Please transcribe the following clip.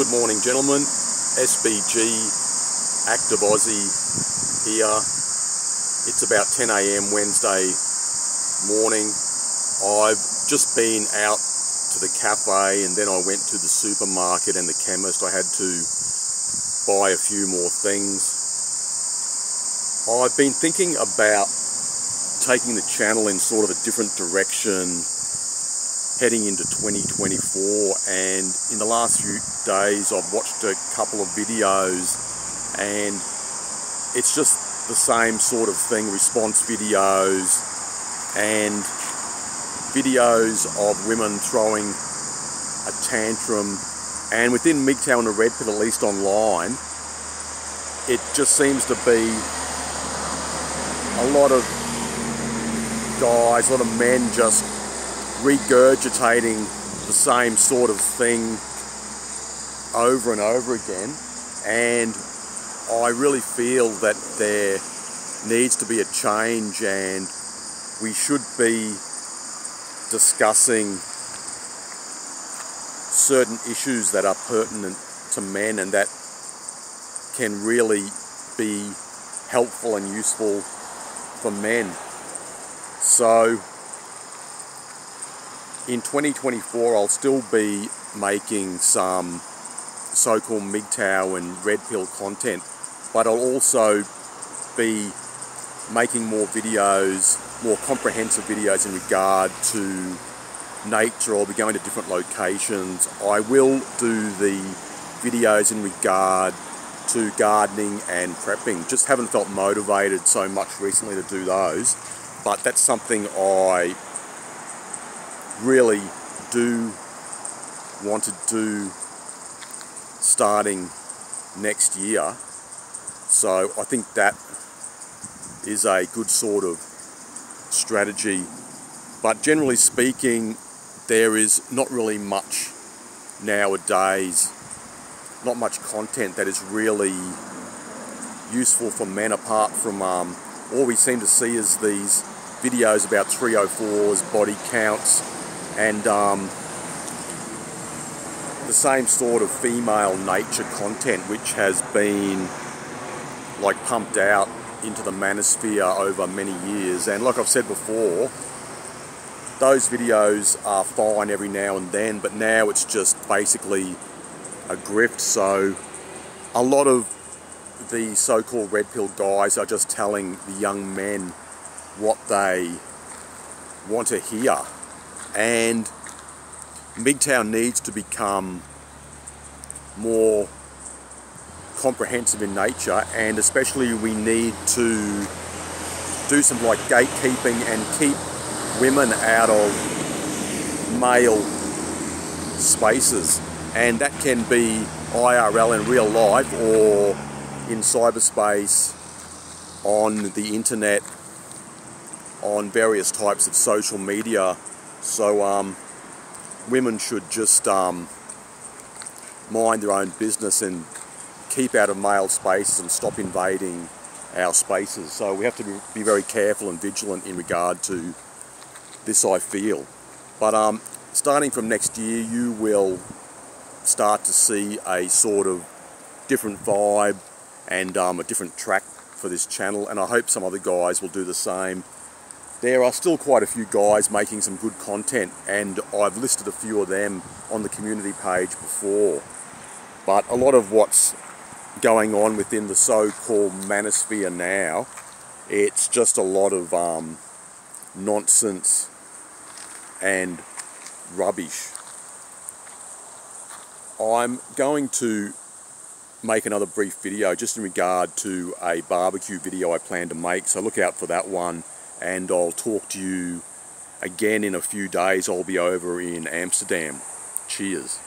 Good morning, gentlemen. SBG Active Aussie here. It's about 10 a.m. Wednesday morning. I've just been out to the cafe and then I went to the supermarket and the chemist. I had to buy a few more things. I've been thinking about taking the channel in sort of a different direction heading into 2024 and in the last few days I've watched a couple of videos and it's just the same sort of thing response videos and videos of women throwing a tantrum. And within MGTOW and the Red Pill at least online it just seems to be a lot of guys, a lot of men just regurgitating the same sort of thing over and over again and I really feel that there needs to be a change and we should be discussing certain issues that are pertinent to men and that can really be helpful and useful for men. So in 2024 I'll still be making some so-called MGTOW and red pill content but I'll also be making more videos, more comprehensive videos in regard to nature. I'll be going to different locations. I will do the videos in regard to gardening and prepping. Just haven't felt motivated so much recently to do those, but that's something I really do want to do starting next year. So I think that is a good sort of strategy. But generally speaking, there is not really much nowadays, not much content that is really useful for men apart from um, all we seem to see is these videos about 304s, body counts, and um, the same sort of female nature content which has been like pumped out into the manosphere over many years. And like I've said before those videos are fine every now and then but now it's just basically a grift. So a lot of the so-called red pill guys are just telling the young men what they want to hear and MGTOW needs to become more comprehensive in nature and especially we need to do some like gatekeeping and keep women out of male spaces. And that can be IRL in real life or in cyberspace on the internet on various types of social media so um, women should just um, mind their own business and keep out of male spaces and stop invading our spaces. So we have to be very careful and vigilant in regard to this I feel. But um, starting from next year you will start to see a sort of different vibe and um, a different track for this channel and I hope some other guys will do the same there are still quite a few guys making some good content and I've listed a few of them on the community page before. But a lot of what's going on within the so-called manosphere now, it's just a lot of um, nonsense and rubbish. I'm going to make another brief video just in regard to a barbecue video I plan to make, so look out for that one and I'll talk to you again in a few days. I'll be over in Amsterdam. Cheers.